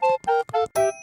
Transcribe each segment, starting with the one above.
口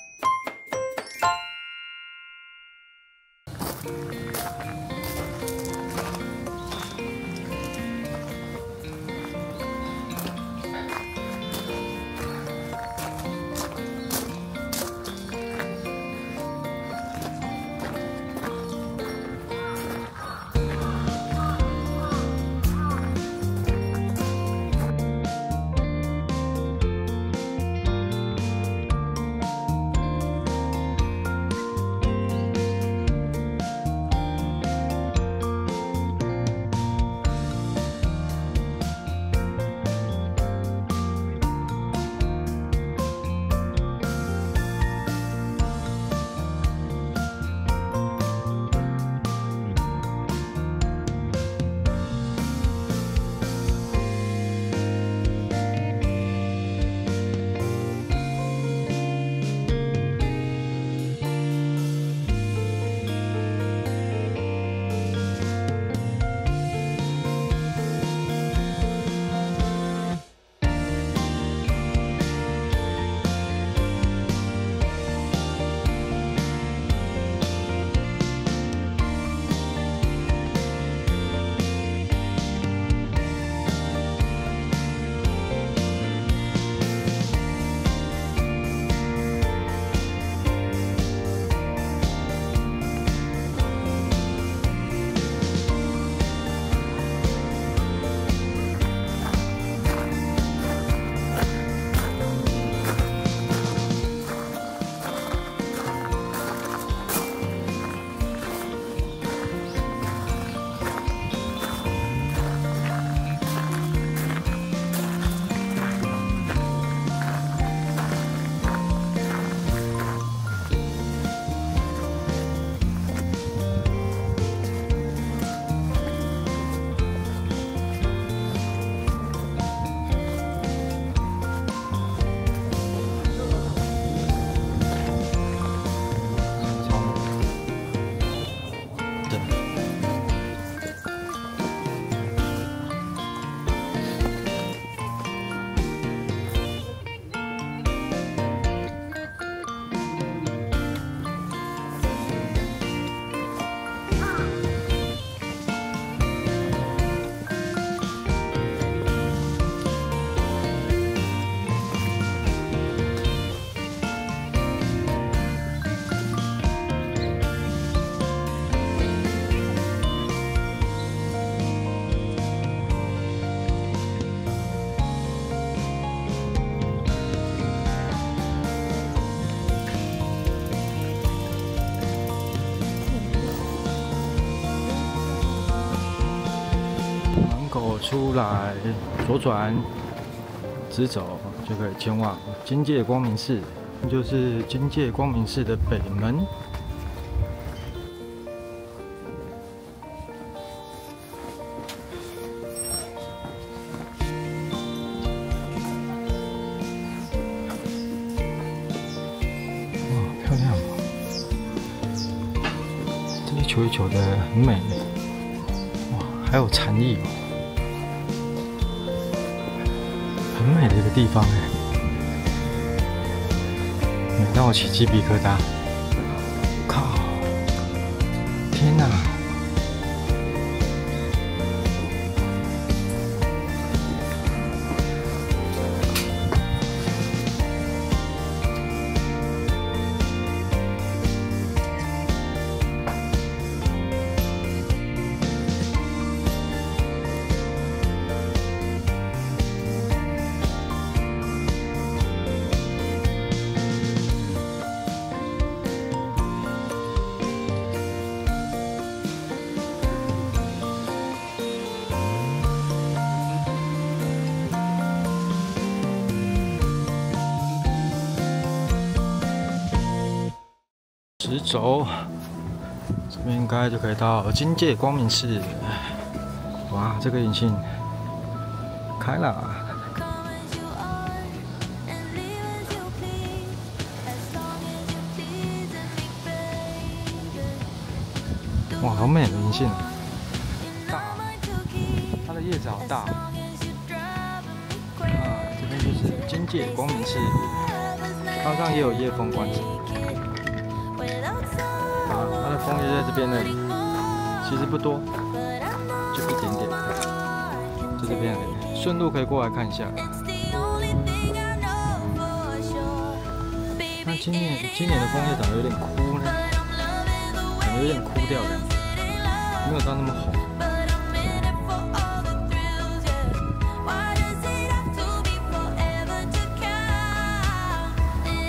出来，左转，直走就可以前往金界光明寺，就是金界光明寺的北门。哇，漂亮！这一球一球的很美，哇，还有禅意哦。美的一个地方哎，美到我起鸡皮疙瘩！直走，这边应该就可以到金界光明寺。哇，这个引擎开了！哇，好美的银杏，大，它的叶子好大。啊，这边就是金界光明寺。刚刚也有夜风观景。枫叶在这边呢，其实不多，就一点点，就这边，顺路可以过来看一下。那今年今年的枫叶长得有点枯呢，感觉有点枯掉感觉，没有到那么红。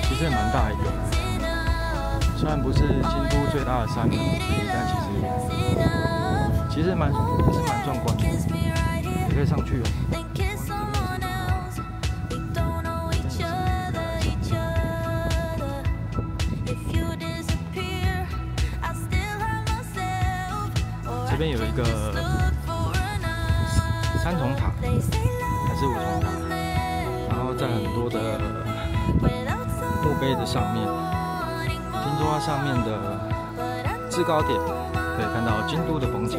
其实也蛮大一个，虽然不是京都最大的山但其实其实蛮也是蛮壮观的，也可以上去哦。这边有一个三重塔还是五重塔，然后在很多的墓碑的上面，听说它上面的制高点可以看到京都的风景，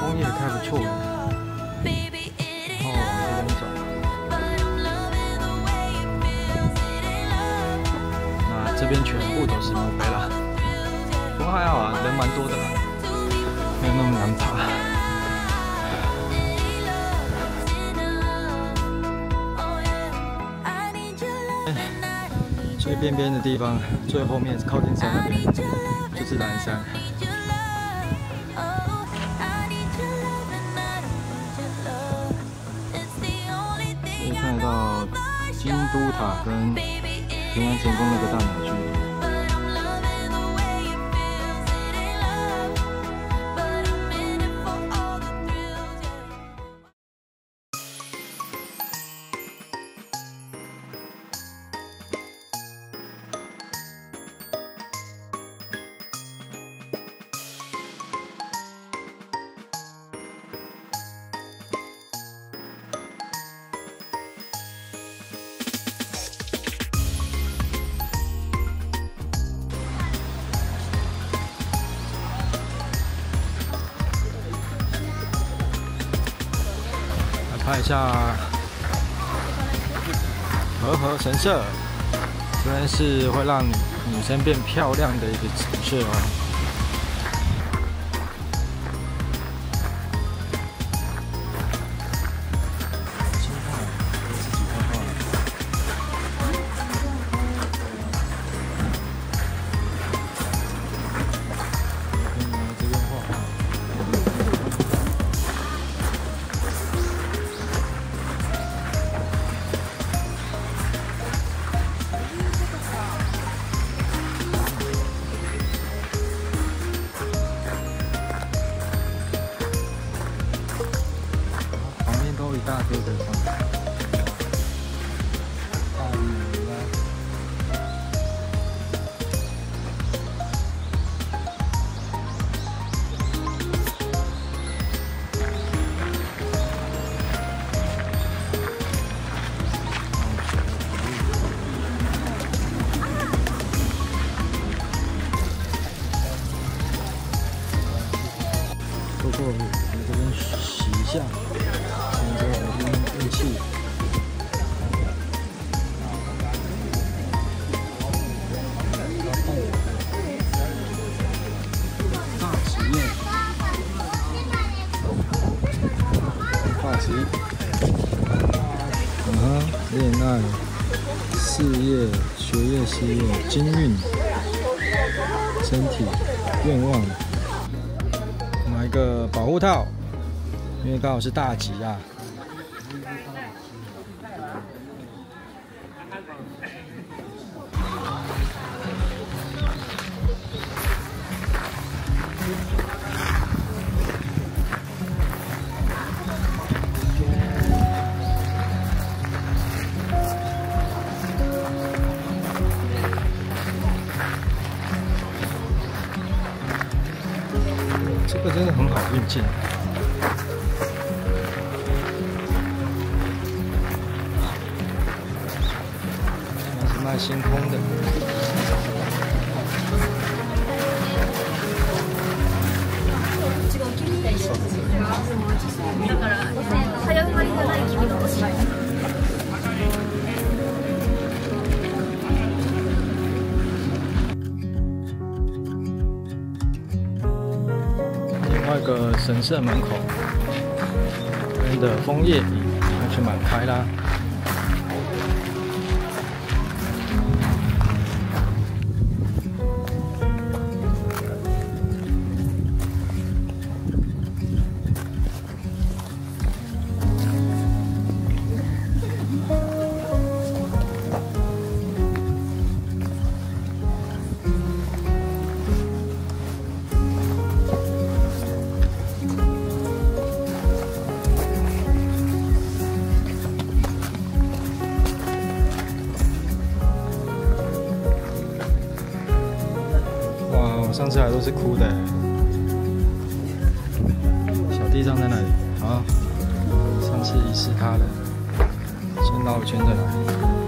枫叶开不错，哦，这边走，那这边全部都是墓碑了。不过还好啊，人蛮多的，边边的地方，最后面靠近山那边就是蓝山。可以看得到京都塔跟平安神宫那个大鸟居。看一下和合神社，这边是会让女女生变漂亮的一个神社哦。恋爱、事业、学业、事业、金运、身体、愿望，买一个保护套，因为刚好是大吉啊。是神社门口，边的枫叶已完全满开啦。下来都是哭的，小地藏在那里？好，上次遗失他的，先绕一圈再来。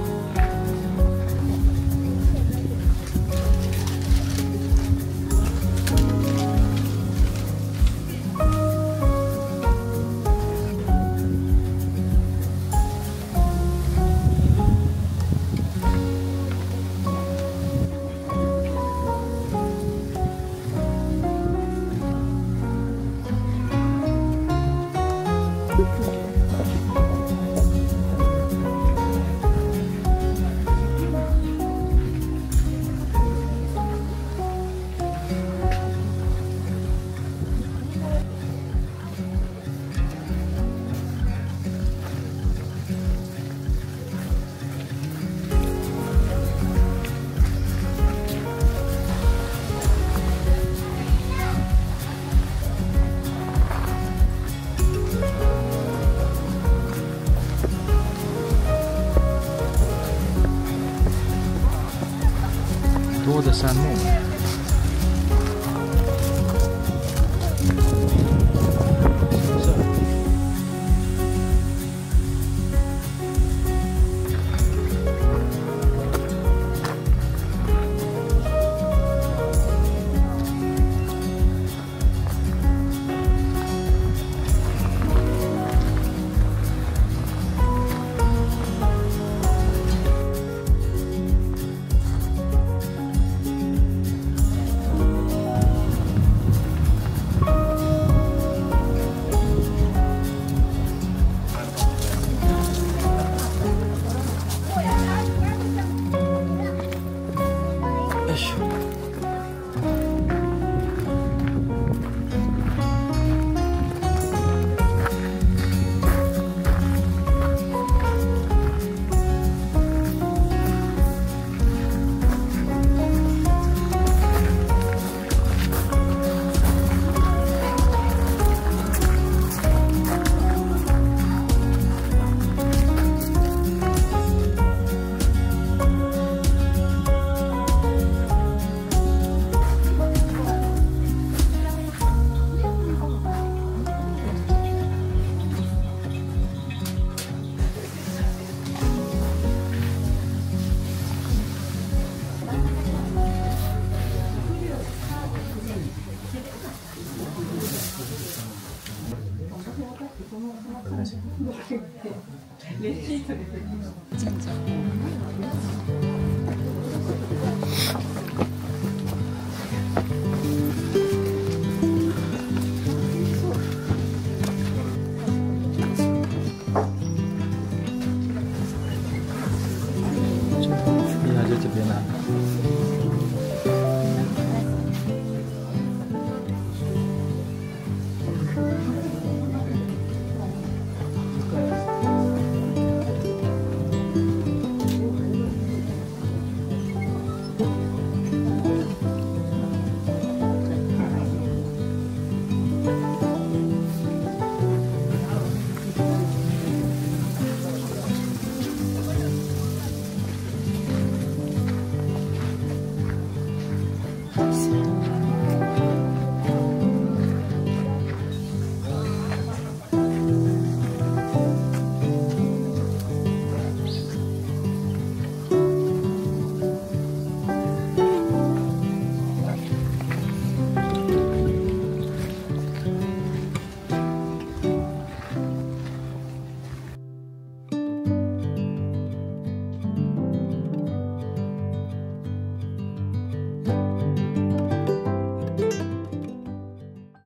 レシートで。